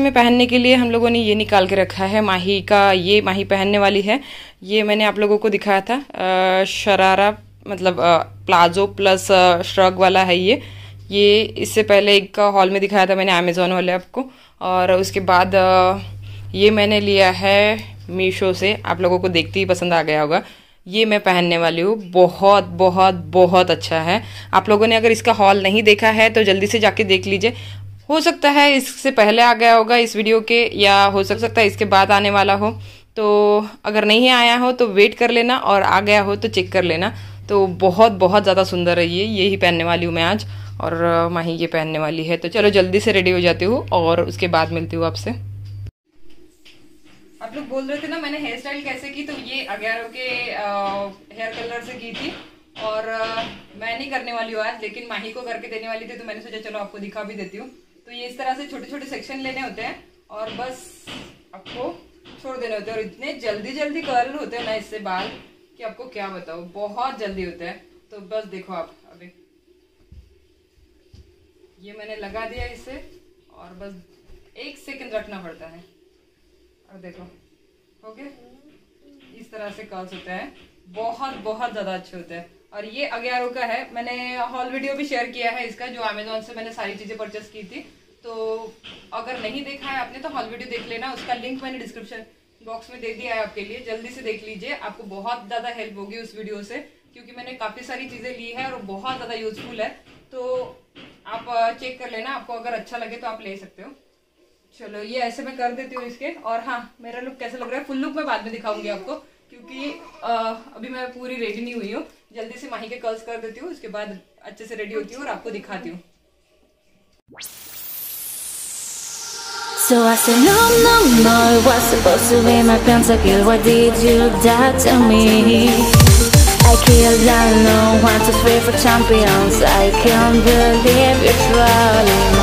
में पहनने के लिए हम लोगों ने ये निकाल के रखा है माही का, ये माही पहनने वाली है। ये मैंने आप लोगों को दिखाया था शरारा मतलब प्लाजो प्लस श्रग वाला है ये। ये इससे पहले एक हॉल में दिखाया था मैंने अमेज़ोन वाले आपको। और उसके बाद ये मैंने लिया है मीशो से। आप लोगों को देखते ही पसंद आ गया होगा। ये मैं पहनने वाली हूँ। बहुत बहुत बहुत अच्छा है। आप लोगों ने अगर इसका हॉल नहीं देखा है तो जल्दी से जाके देख लीजिए। हो सकता है इससे पहले आ गया होगा इस वीडियो के, या हो सक, सकता है इसके बाद आने वाला हो। तो अगर नहीं आया हो तो वेट कर लेना। और आ गया हो तो चेक कर लेना। तो बहुत बहुत ज़्यादा सुंदर है ये। यही पहनने वाली हूँ मैं आज और माही ये पहनने वाली है। तो चलो जल्दी से रेडी हो जाती हूँ और उसके बाद मिलती हूँ आपसे। आप लोग बोल रहे थे ना मैंने हेयर स्टाइल कैसे की? तो ये अग्यारह के हेयर कलर से की थी और आ, मैं नहीं करने वाली हूँ आज लेकिन माही को करके देने वाली थी तो मैंने सोचा चलो आपको दिखा भी देती हूँ। तो ये इस तरह से छोटे छोटे सेक्शन लेने होते हैं और बस आपको छोड़ देने होते हैं। और इतने जल्दी जल्दी कर्ल होते हैं ना इससे बाल कि आपको क्या बताओ बहुत जल्दी होता है। तो बस देखो आप, अभी। ये मैंने लगा दिया इसे, और बस एक सेकंड रखना पड़ता है। और देखो ओके इस तरह से कर्ल्स होता है। बहुत बहुत ज़्यादा अच्छे होते हैं। और ये अग्यारो का है। मैंने हॉल वीडियो भी शेयर किया है इसका, जो अमेजोन से मैंने सारी चीज़ें परचेस की थी। तो अगर नहीं देखा है आपने तो हॉल वीडियो देख लेना। उसका लिंक मैंने डिस्क्रिप्शन बॉक्स में दे दिया है आपके लिए। जल्दी से देख लीजिए। आपको बहुत ज़्यादा हेल्प होगी उस वीडियो से क्योंकि मैंने काफ़ी सारी चीज़ें ली है और बहुत ज़्यादा यूजफुल है। तो आप चेक कर लेना। आपको अगर अच्छा लगे तो आप ले सकते हो। चलो ये ऐसे मैं कर देती हूँ इसके। और हाँ मेरा लुक कैसा लग रहा है? फुल लुक मैं बाद में दिखाऊँगी आपको क्योंकि आ, अभी मैं पूरी रेडी नहीं हुई हूँ। जल्दी से माही के कर्ल्स कर देती हूँ। उसके बाद अच्छे से रेडी होती हूँ और आपको दिखाती हूँ। So I said no, no, no, it was supposed to be my pentakill Why did you die to me? I killed I know one, two, three for champions I can't believe you're trolling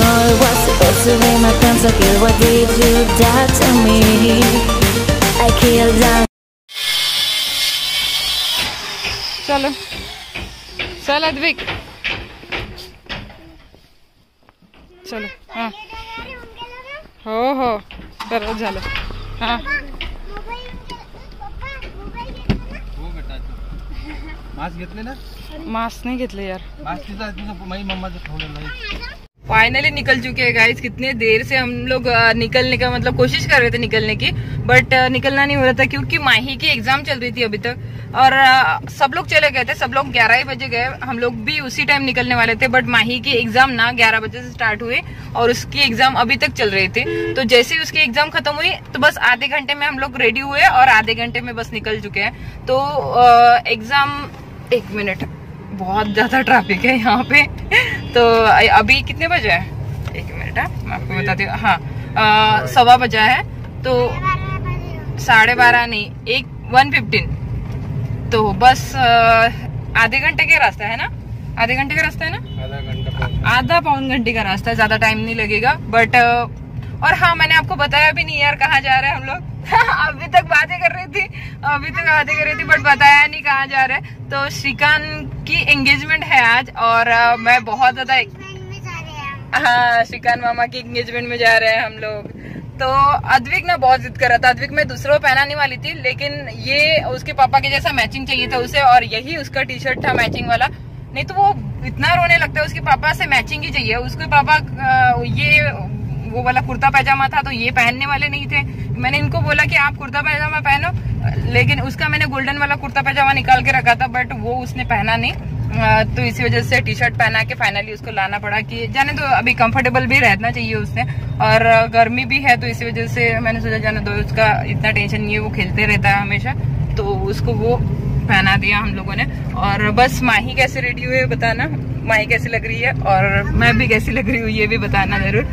No, it was supposed to be my pentakill Why did you die to me? I killed I चलो चल अद्विक चलो हाँ। हो हो बरोबर झालं हाँ। Mask घेतले ना? मास्क नहीं यार। मास्क तुझं मम्माचं ठेवलेलं फाइनली निकल चुके हैं गाइस कितने देर से हम लोग निकलने का मतलब कोशिश कर रहे थे निकलने की बट निकलना नहीं हो रहा था क्योंकि माही की एग्ज़ाम चल रही थी अभी तक और सब लोग चले गए थे, सब लोग ग्यारह ही बजे गए, हम लोग भी उसी टाइम निकलने वाले थे बट माही की एग्ज़ाम ना ग्यारह बजे से स्टार्ट हुए और उसकी एग्ज़ाम अभी तक चल रही थी। तो जैसे ही उसकी एग्ज़ाम खत्म हुई तो बस आधे घंटे में हम लोग रेडी हुए और आधे घंटे में बस निकल चुके हैं। तो एग्ज़ाम एक मिनट बहुत ज़्यादा ट्रैफ़िक है यहाँ पे। तो अभी कितने बजे है? एक मिनट है। मैं आपको बताती हूँ हाँ। सवा बजा है तो साढ़े बारह नहीं एक वन फिफ्टीन तो बस आधे घंटे का रास्ता है ना? आधे घंटे का रास्ता है ना? आधा पौन घंटे। का रास्ता है ज़्यादा टाइम नहीं लगेगा। बट और हाँ मैंने आपको बताया भी नहीं यार कहाँ जा रहे हैं हम लोग? अभी तक बातें कर रही थी अभी तक बातें कर रही थी बट बताया नहीं कहाँ जा रहे तो श्रीकांत की एंगेजमेंट है आज और मैं बहुत ज़्यादा हाँ श्रीकांत मामा की एंगेजमेंट में जा रहे हैं हम लोग। तो अद्विक ना बहुत जिद कर रहा था। अद्विक मैं दूसरों पहनाने वाली थी लेकिन ये उसके पापा के जैसा मैचिंग चाहिए था उसे और यही उसका टी शर्ट था मैचिंग वाला। नहीं तो वो इतना रोने लगता है उसके पापा से मैचिंग ही चाहिए। उसके पापा ये वो वाला कुर्ता पैजामा था तो ये पहनने वाले नहीं थे। मैंने इनको बोला कि आप कुर्ता पैजामा पहनो। लेकिन उसका मैंने गोल्डन वाला कुर्ता पैजामा निकाल के रखा था बट वो उसने पहना नहीं। तो इसी वजह से टी शर्ट पहना के फाइनली उसको लाना पड़ा कि जाने तो अभी कंफर्टेबल भी रहना चाहिए उससे और गर्मी भी है तो इसी वजह से मैंने सोचा जाने दो, उसका इतना टेंशन नहीं है, वो खेलते रहता है हमेशा। तो उसको वो पहना दिया हम लोगों ने। और बस माही कैसे रेडी हुई है बताना। माही कैसी लग रही है? और मैं भी कैसी लग रही हूँ, ये भी बताना ज़रूर।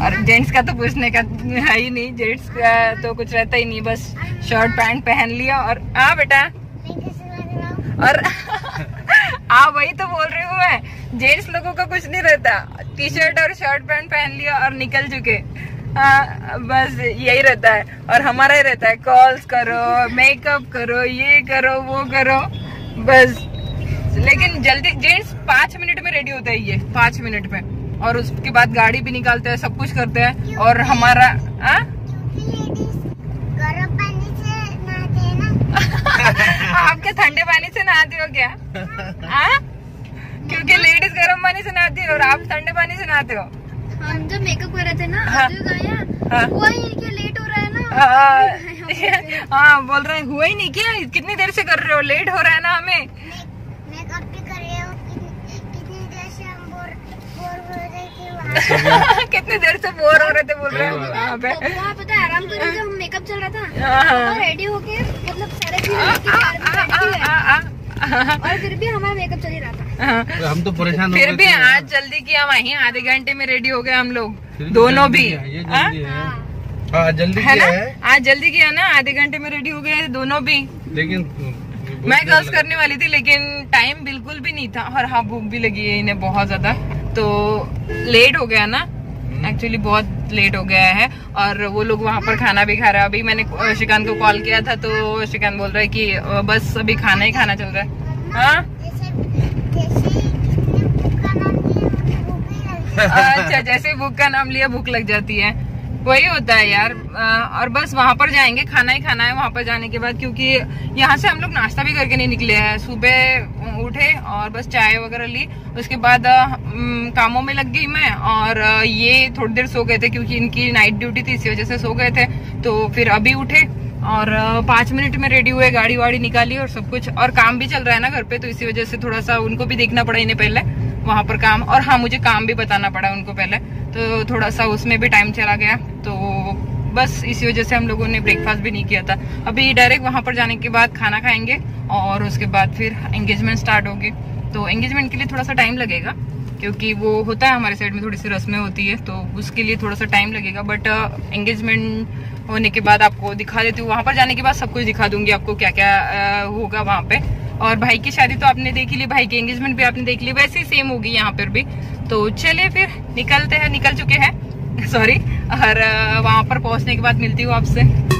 और जेंट्स का तो पूछने का है ही नहीं, जेंट्स का तो कुछ रहता ही नहीं, बस शर्ट पैंट पहन लिया और हाँ बेटा। और हाँ वही तो बोल रही हूँ मैं, जेंट्स लोगों का कुछ नहीं रहता। टी शर्ट और शर्ट पैंट पहन लिया और निकल चुके। हाँ बस यही रहता है, और हमारा ही रहता है, कॉल्स करो मेकअप करो, ये करो, वो करो, बस। लेकिन जल्दी, जेंट्स पाँच मिनट में रेडी होता है ये, पाँच मिनट में। और उसके बाद गाड़ी भी निकालते हैं सब कुछ करते हैं। और हमारा आ? गर्म पानी से नहाते आप क्या ठंडे पानी से नहाती हो क्या? हाँ? क्योंकि लेडीज़ गर्म पानी से नहाती है और आप ठंडे पानी से नहाते हो। हम जब मेकअप कर रहे थे ना हाँ। गाया हाँ। वही लेट हो रहा है ना। हाँ। हाँ, बोल रहे हैं हुआ ही नहीं क्या? कितनी देर से कर रहे हो? लेट हो रहा है ना हमें मेकअप भी कर रहे हो कितनी कितनी देर से हम बोर बोर हो रहे थे वहाँ कितनी देर से बोर हो रहे थे बोल रहे हो। वहाँ पे। वहाँ पता है आराम कर मेकअप चल रहा था हाँ, हाँ। तो रेडी होके मतलब। आ, आ, और फिर भी हमारा मेकअप चल ही रहा था। हाँ। हम तो परेशान फिर भी आज जल्दी किया वहीं आधे घंटे में रेडी हो गए हम लोग। दोनों भी। हाँ? जल्दी है। हाँ। हाँ। जल्दी है किया ना? आज जल्दी किया ना आधे घंटे में रेडी हो गए दोनों भी। लेकिन मैं गर्ल्स करने वाली थी लेकिन टाइम बिल्कुल भी नहीं था और हाँ भूख भी लगी है इन्हें बहुत ज़्यादा। तो लेट हो गया ना? एक्चुअली बहुत लेट हो गया है और वो लोग वहाँ पर खाना भी खा रहे हैं। अभी मैंने श्रीकांत को कॉल किया था तो श्रीकांत बोल रहा है कि बस अभी खाना ही खाना चल रहा है। हाँ? अच्छा जैसे भूख का नाम लिया भूख लग जाती है। वही होता है यार। और बस वहाँ पर जाएँगे, खाना ही खाना है वहाँ पर जाने के बाद, क्योंकि यहाँ से हम लोग नाश्ता भी करके नहीं निकले हैं। सुबह उठे और बस चाय वगैरह ली। उसके बाद कामों में लग गई मैं और ये थोड़ी देर सो गए थे क्योंकि इनकी नाइट ड्यूटी थी, इसी वजह से सो गए थे। तो फिर अभी उठे और पाँच मिनट में रेडी हुए, गाड़ी वाड़ी निकाली और सब कुछ। और काम भी चल रहा है ना घर पे तो इसी वजह से थोड़ा सा उनको भी देखना पड़ा इन्हें पहले, वहाँ पर काम। और हाँ मुझे काम भी बताना पड़ा उनको पहले। तो थोड़ा सा उसमें भी टाइम चला गया। बस इसी वजह से हम लोगों ने ब्रेकफास्ट भी नहीं किया था। अभी डायरेक्ट वहाँ पर जाने के बाद खाना खाएँगे और उसके बाद फिर एंगेजमेंट स्टार्ट होगी। तो एंगेजमेंट के लिए थोड़ा सा टाइम लगेगा, क्योंकि वो होता है हमारे साइड में थोड़ी सी रस्में होती है तो उसके लिए थोड़ा सा टाइम लगेगा। बट एंगेजमेंट होने के बाद आपको दिखा देती हूँ। वहाँ पर जाने के बाद सब कुछ दिखा दूँगी आपको क्या क्या होगा वहाँ पे। और भाई की शादी तो आपने देख ली, भाई की एंगेजमेंट भी आपने देख ली, वैसे ही सेम होगी यहाँ पर भी। तो चलिए फिर निकलते हैं, निकल चुके हैं। सॉरी और वहाँ पर पहुँचने के बाद मिलती हूँ आपसे।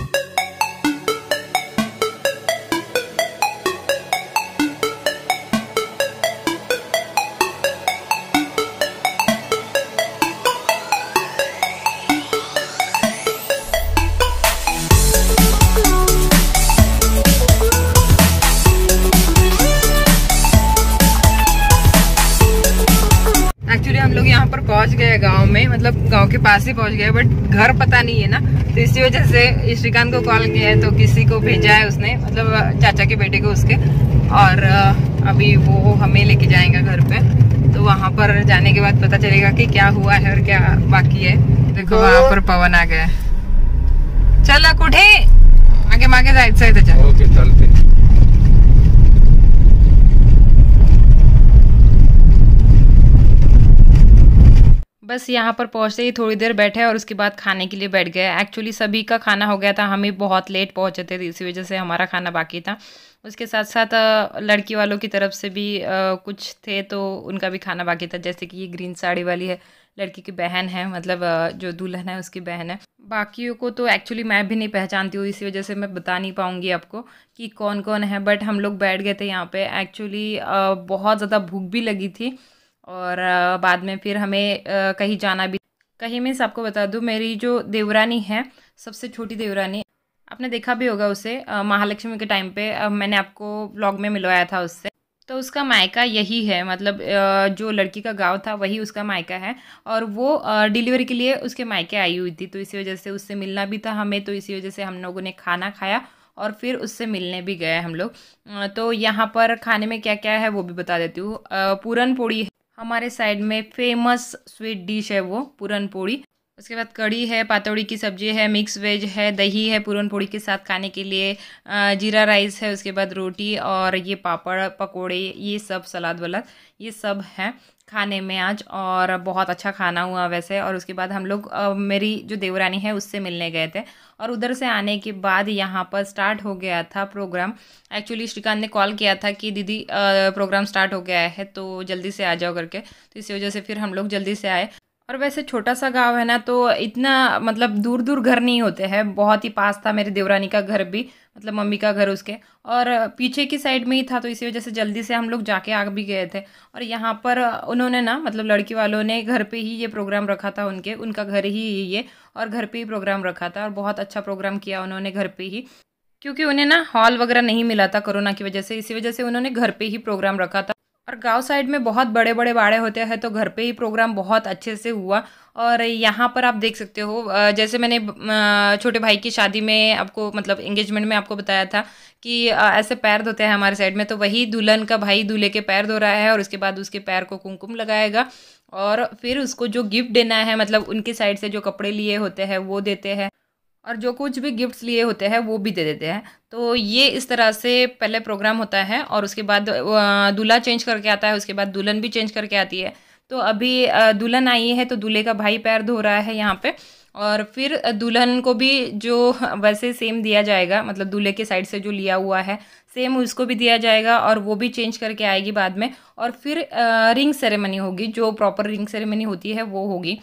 पहुँच गए गाँव में मतलब गाँव के पास ही पहुँच गए बट घर पता नहीं है ना। तो इसी वजह से श्रीकांत को कॉल किया है तो किसी को भेजा है उसने मतलब चाचा के बेटे को उसके। और अभी वो हमें लेके जाएगा घर पे। तो वहाँ पर जाने के बाद पता चलेगा कि क्या हुआ है और क्या बाकी है। देखो वहाँ पर पवन आ गया चल कुठे यहाँ पर पहुँचते ही थोड़ी देर बैठे और उसके बाद खाने के लिए बैठ गए। एक्चुअली सभी का खाना हो गया था। हम ही बहुत लेट पहुँचे थे, इसी वजह से हमारा खाना बाकी था। उसके साथ साथ लड़की वालों की तरफ़ से भी कुछ थे तो उनका भी खाना बाकी था। जैसे कि ये ग्रीन साड़ी वाली है, लड़की की बहन है मतलब जो दुल्हन है, उसकी बहन है। बाकियों को तो एक्चुअली मैं भी नहीं पहचानती हूँ, इसी वजह से मैं बता नहीं पाऊँगी आपको कि कौन कौन है। बट हम लोग बैठ गए थे यहाँ पे। एक्चुअली बहुत ज़्यादा भूख भी लगी थी। और बाद में फिर हमें कहीं जाना भी। कहीं मैं सबको बता दूँ, मेरी जो देवरानी है, सबसे छोटी देवरानी, आपने देखा भी होगा उसे महालक्ष्मी के टाइम पे मैंने आपको ब्लॉग में मिलवाया था उससे। तो उसका मायका यही है मतलब जो लड़की का गाँव था, वही उसका मायका है। और वो डिलीवरी के लिए उसके मायके आई हुई थी तो इसी वजह से उससे मिलना भी था हमें तो इसी वजह से हम लोगों ने खाना खाया और फिर उससे मिलने भी गए हम लोग। तो यहाँ पर खाने में क्या क्या है वो भी बता देती हूँ। पूरन पोड़ी हमारे साइड में फ़ेमस स्वीट डिश है वो पूरन पोड़ी उसके बाद कड़ी है, पातौड़ी की सब्ज़ी है मिक्स वेज है, दही है पूरन पोड़ी के साथ खाने के लिए जीरा राइस है, उसके बाद रोटी और ये पापड़, पकोड़े, ये सब सलाद वलाद, ये सब है खाने में आज और बहुत अच्छा खाना हुआ वैसे। और उसके बाद हम लोग मेरी जो देवरानी है उससे मिलने गए थे। और उधर से आने के बाद यहाँ पर स्टार्ट हो गया था प्रोग्राम एक्चुअली श्रीकांत ने कॉल किया था कि दीदी प्रोग्राम स्टार्ट हो गया है तो जल्दी से आ जाओ करके। तो इसी वजह से फिर हम लोग जल्दी से आए। और वैसे छोटा सा गाँव है ना तो इतना मतलब दूर दूर घर नहीं होते हैं। बहुत ही पास था मेरे देवरानी का घर भी मतलब मम्मी का घर उसके। और पीछे की साइड में ही था तो इसी वजह से जल्दी से हम लोग जाके आ भी गए थे। और यहाँ पर उन्होंने ना मतलब लड़की वालों ने घर पे ही ये प्रोग्राम रखा था उनके, उनका घर ही ये, और घर पे ही प्रोग्राम रखा था। और बहुत अच्छा प्रोग्राम किया उन्होंने घर पे ही। क्योंकि उन्हें ना हॉल वगैरह नहीं मिला था कोरोना की वजह से, इसी वजह से उन्होंने घर पे ही प्रोग्राम रखा था। और गाँव साइड में बहुत बड़े बड़े बाड़े होते हैं तो घर पे ही प्रोग्राम बहुत अच्छे से हुआ। और यहाँ पर आप देख सकते हो जैसे मैंने छोटे भाई की शादी में आपको मतलब एंगेजमेंट में आपको बताया था कि ऐसे पैर धोते हैं हमारे साइड में तो वही दुल्हन का भाई दूल्हे के पैर धो रहा है और उसके बाद उसके पैर को कुमकुम लगाएगा और फिर उसको जो गिफ्ट देना है मतलब उनकी साइड से जो कपड़े लिए होते हैं, वो देते हैं। और जो कुछ भी गिफ्ट्स लिए होते हैं, वो भी दे देते हैं। तो ये इस तरह से पहले प्रोग्राम होता है और उसके बाद दूल्हा चेंज करके आता है, उसके बाद दुल्हन भी चेंज करके आती है। तो अभी दुल्हन आई है तो दूल्हे का भाई पैर धो रहा है यहाँ पे और फिर दुल्हन को भी जो वैसे सेम दिया जाएगा मतलब दूल्हे के साइड से जो लिया हुआ है सेम उसको भी दिया जाएगा और वो भी चेंज करके आएगी बाद में और फिर रिंग सेरेमनी होगी, जो प्रॉपर रिंग सेरेमनी होती है वो होगी।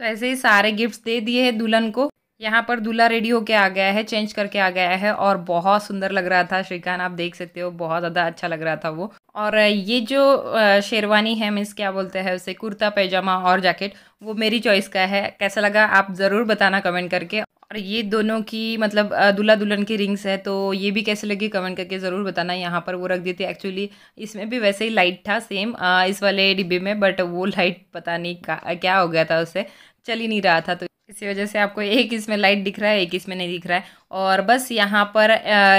तो ऐसे ही सारे गिफ्ट्स दे दिए हैं दुल्हन को। यहाँ पर दूल्हा रेडी होके आ गया है चेंज करके आ गया है और बहुत सुंदर लग रहा था श्रीकांत, आप देख सकते हो, बहुत ज़्यादा अच्छा लग रहा था वो। और ये जो शेरवानी है, मीन्स क्या बोलते हैं उसे, कुर्ता, पैजामा और जैकेट वो मेरी चॉइस का है। कैसा लगा आप ज़रूर बताना कमेंट करके। और ये दोनों की मतलब दूल्हा दुल्हन की रिंग्स है तो ये भी कैसे लगी कमेंट करके ज़रूर बताना। यहाँ पर वो रख दी थी एक्चुअली इसमें भी वैसे ही लाइट था सेम इस वाले डिब्बे में बट वो लाइट पता नहीं क्या हो गया था उससे चल ही नहीं रहा था तो इसी वजह से आपको एक इसमें लाइट दिख रहा है, एक इसमें नहीं दिख रहा है। और बस यहाँ पर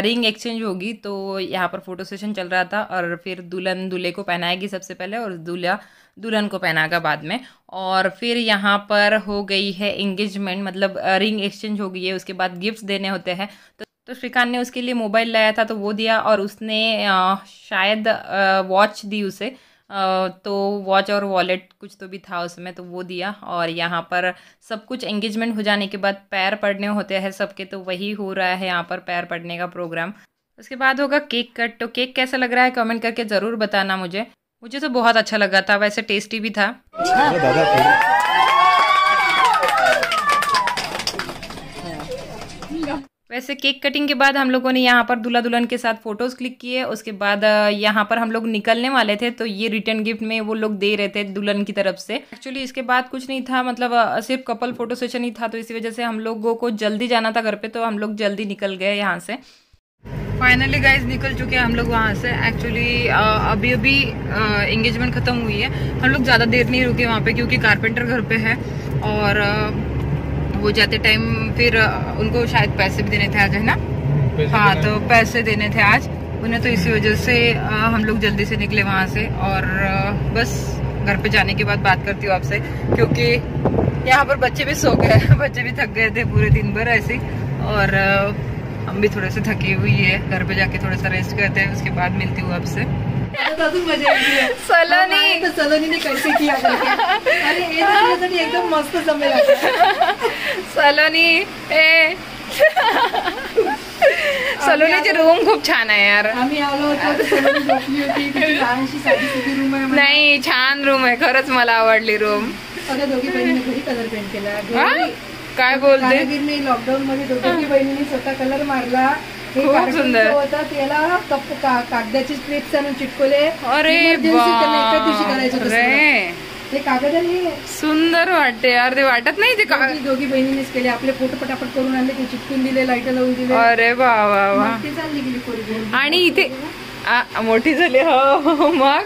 रिंग एक्सचेंज होगी तो यहाँ पर फ़ोटो सेशन चल रहा था और फिर दुल्हन दूल्हे को पहनाएगी सबसे पहले और दूल्हा दुल्हन को पहनाएगा बाद में। और फिर यहाँ पर हो गई है इंगेजमेंट मतलब रिंग एक्सचेंज हो गई है, उसके बाद गिफ्ट्स देने होते हैं। तो तो श्रीकांत ने उसके लिए मोबाइल लाया था तो वो दिया और उसने शायद वॉच दी उसे। तो वॉच और वॉलेट कुछ तो भी था उसमें तो वो दिया। और यहाँ पर सब कुछ एंगेजमेंट हो जाने के बाद पैर पड़ने होते हैं सबके तो वही हो रहा है यहाँ पर पैर पड़ने का प्रोग्राम उसके बाद होगा केक कट। तो केक कैसा लग रहा है? कमेंट करके ज़रूर बताना मुझे। मुझे तो बहुत अच्छा लगा था वैसे टेस्टी भी था। वैसे केक कटिंग के बाद हम लोगों ने यहाँ पर दूल्हा दुल्हन के साथ फ़ोटोज़ क्लिक किए उसके बाद यहाँ पर हम लोग निकलने वाले थे तो ये रिटर्न गिफ्ट में वो लोग दे रहे थे दुल्हन की तरफ़ से। एक्चुअली इसके बाद कुछ नहीं था मतलब सिर्फ़ कपल फ़ोटो सेशन ही था तो इसी वजह से हम लोगों को जल्दी जाना था घर पर तो हम लोग जल्दी निकल गए यहाँ से। फाइनली गाइज़ निकल चुके हैं हम लोग वहाँ से। एक्चुअली अभी अभी एंगेजमेंट खत्म हुई है। हम लोग ज़्यादा देर नहीं रुके वहाँ पे क्योंकि कारपेंटर घर पे है और अ, वो जाते टाइम फिर उनको शायद पैसे भी देने थे आज है ना? हाँ तो पैसे देने थे आज। उन्हें तो इसी वजह से हम लोग जल्दी से निकले वहाँ से और बस घर पे जाने के बाद बात करती हूँ आपसे क्योंकि यहाँ पर बच्चे भी सो गए बच्चे भी थक गए थे पूरे दिन भर ऐसे और हम भी थोड़े से थके हुई है घर पे जाके थोड़ा सा रेस्ट करते हैं उसके बाद मिलती हूँ आपसे सलोनी नाही तर सलोनीने कैसे किया अरे हे एकदम मस्त आता. सलोनी ए सलोनीचे रूम खूप छान आहे यार सलोनी. नाही छान रूम आहे खरंच मला आवडली रूम दोघी बहिणीने घरी कलर पेंट केला हा? काय बोलते कारागीरने लॉकडाऊन मध्ये दोघी बहिणींनी स्वतः कलर मारला खूप कागद सुंदर. होता त्याला कप का- कागदाचे स्ट्रिप्स आणून चिटकवले अरे ते कागद आणि सुंदर वाटते यार ते वाटत नाही ते का दोघी बहिणीनेच केले आपले फोटो पटापट करून आणले ते चिटकून दिले लाइट लावून दिले अरे वा वा वा मग ते चालली गेली पोरगी. आणि इथे मोठी झाली हो हो, मग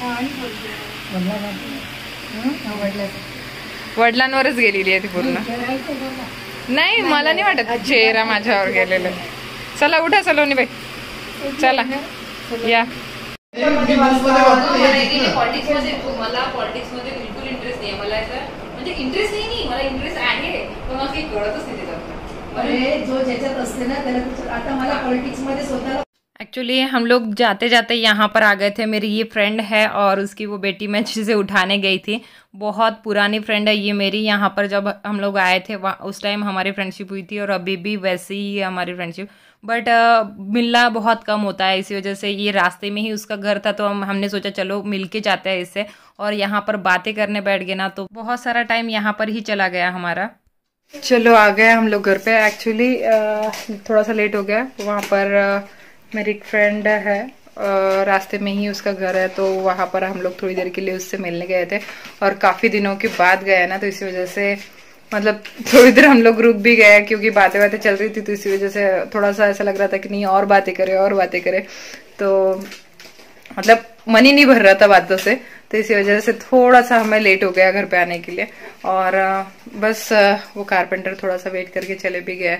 हा. हं? आवडलं. वडिलांवरच गेलेली आहे ती पूर्ण. नाही मला नाही वाटत चेहरा माझ्यावर गेलेला. चला उठा सलोनी बाई. चला. या. मला पॉलिटिक्समध्ये मला पॉलिटिक्समध्ये बिलकुल इंटरेस्ट नाही मला म्हणजे इंटरेस्ट नाही नाही मला इंटरेस्ट आहे पण मला काही कळतच नाही त्याच्यात अरे जो ज्याच्यात असते ना त्याला आता मला पॉलिटिक्समध्ये स्वतःला एक्चुअली हम लोग जाते जाते यहाँ पर आ गए थे। मेरी ये फ्रेंड है और उसकी वो बेटी मैं जिसे उठाने गई थी। बहुत पुरानी फ्रेंड है ये मेरी। यहाँ पर जब हम लोग आए थे उस टाइम हमारी फ्रेंडशिप हुई थी और अभी भी वैसे ही है हमारी फ्रेंडशिप बट मिलना बहुत कम होता है। इसी वजह से ये रास्ते में ही उसका घर था तो हम, हमने सोचा, चलो मिल के जाते हैं इससे। और यहाँ पर बातें करने बैठ गए ना तो बहुत सारा टाइम यहाँ पर ही चला गया हमारा। चलो, आ गए हम लोग घर पे। एक्चुअली थोड़ा सा लेट हो गया। वहाँ पर मेरी एक फ्रेंड है रास्ते में ही उसका घर है तो वहाँ पर हम लोग थोड़ी देर के लिए उससे मिलने गए थे और काफ़ी दिनों के बाद गए ना तो इसी वजह से मतलब थोड़ी देर हम लोग रुक भी गए, क्योंकि बातें बातें चल रही थी तो इसी वजह से थोड़ा सा ऐसा लग रहा था कि नहीं, और बातें करें, और बातें करें। तो मतलब मन ही नहीं भर रहा था बातों से तो इसी वजह से थोड़ा सा हमें लेट हो गया घर पे आने के लिए। और बस वो कारपेंटर थोड़ा सा वेट करके चले भी गए।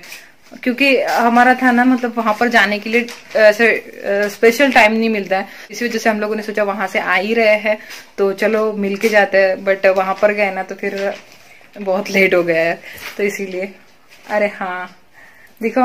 क्योंकि हमारा था ना मतलब वहाँ पर जाने के लिए ऐसे स्पेशल टाइम नहीं मिलता है। इसी वजह से हम लोगों ने सोचा वहाँ से आ ही रहे हैं तो चलो मिल के जाते हैं। बट वहाँ पर गए ना तो फिर बहुत लेट हो गया है। तो इसीलिए, अरे हाँ देखो,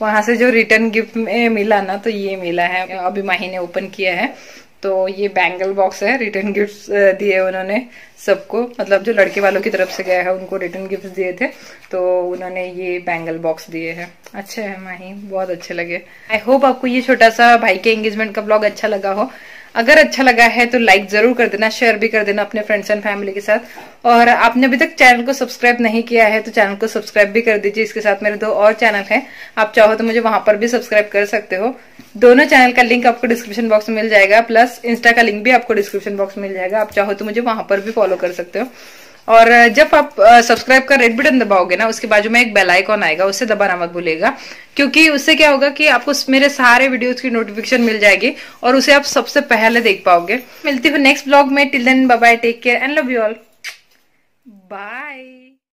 वहाँ से जो रिटर्न गिफ्ट में मिला ना तो ये मिला है। अभी माही ने ओपन किया है। तो ये बैंगल बॉक्स है रिटर्न गिफ्ट्स दिए उन्होंने सबको। मतलब जो लड़के वालों की तरफ़ से गया है, उनको रिटर्न गिफ्ट्स दिए थे। तो उन्होंने ये बैंगल बॉक्स दिए हैं। अच्छे है, माही, बहुत अच्छे लगे। आई होप आपको ये छोटा सा भाई के एंगेजमेंट का ब्लॉग अच्छा लगा हो। अगर अच्छा लगा है तो लाइक ज़रूर कर देना शेयर भी कर देना अपने फ्रेंड्स एंड फैमिली के साथ। और आपने अभी तक चैनल को सब्सक्राइब नहीं किया है तो चैनल को सब्सक्राइब भी कर दीजिए, इसके साथ मेरे दो और चैनल हैं। आप चाहो तो मुझे वहाँ पर भी सब्सक्राइब कर सकते हो। दोनों चैनल का लिंक आपको डिस्क्रिप्शन बॉक्स में मिल जाएगा प्लस इंस्टा का लिंक भी आपको डिस्क्रिप्शन बॉक्स में मिल जाएगा। आप चाहो तो मुझे वहाँ पर भी फॉलो कर सकते हो। और जब आप सब्सक्राइब का रेड बटन दबाओगे ना, उसके बाजू में एक बेल आइकॉन आएगा, उसे दबाना मत भूलेगा क्योंकि उससे क्या होगा कि आपको मेरे सारे वीडियोस की नोटिफिकेशन मिल जाएगी और उसे आप सबसे पहले देख पाओगे। मिलती हूँ नेक्स्ट ब्लॉग में। Till then bye take care and love you all bye